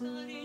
study.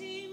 Shoulder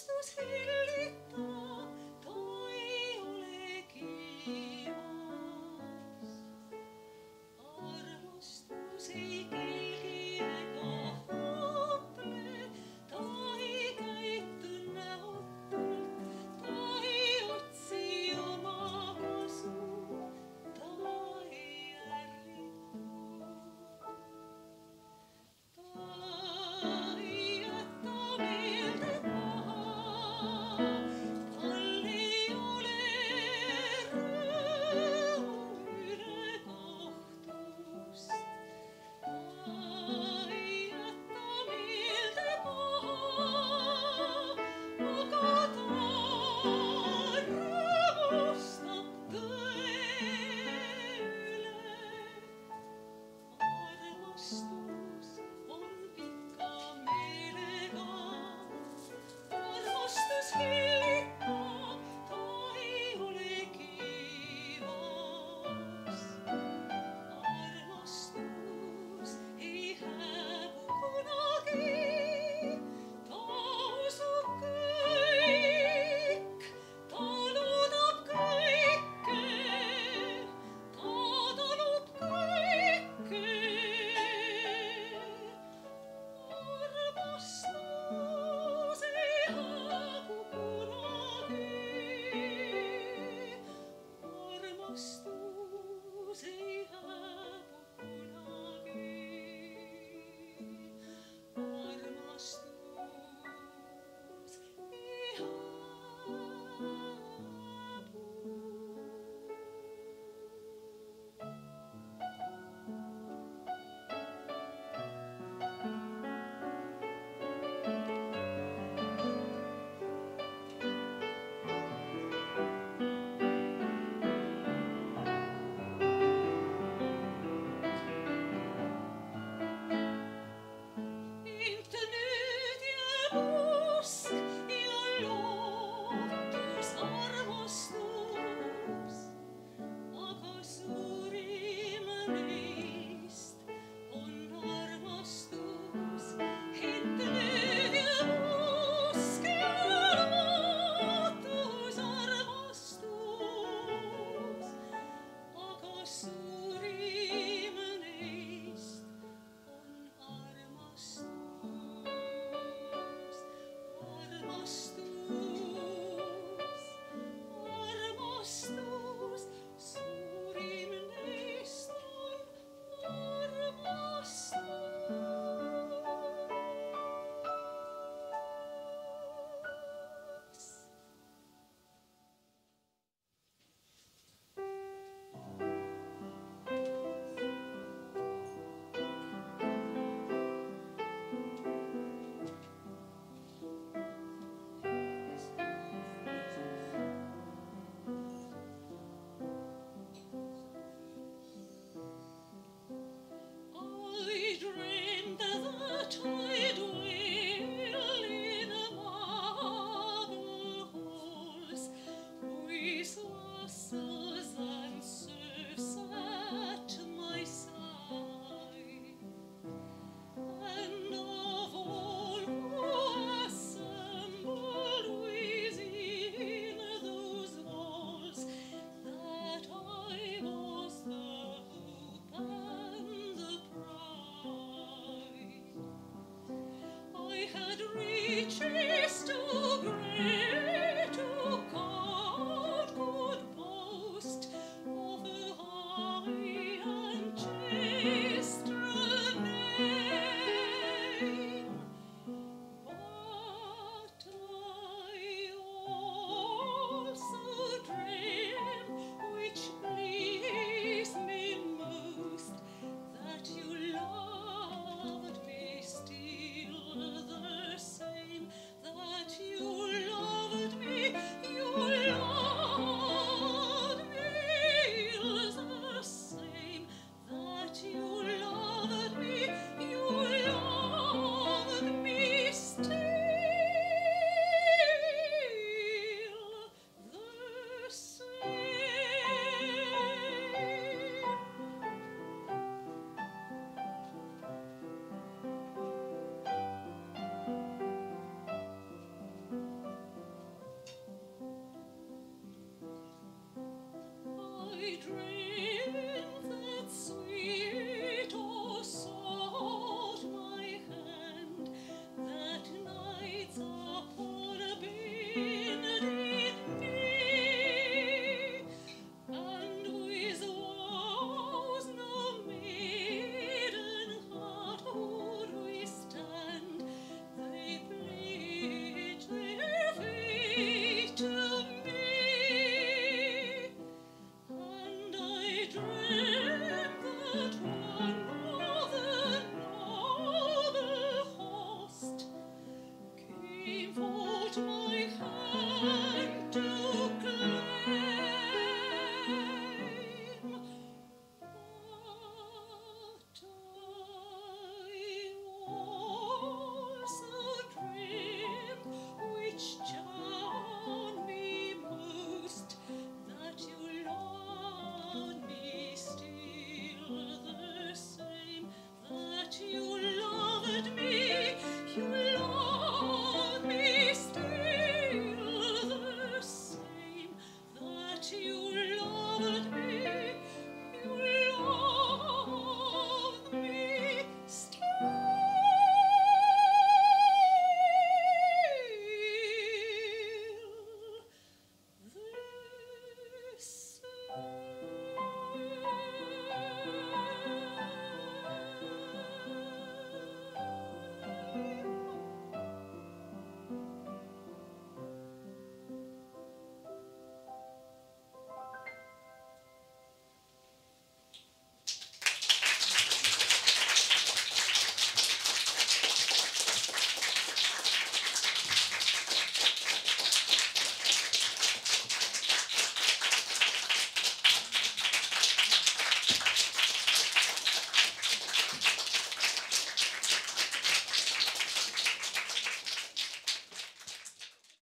Christus Hill.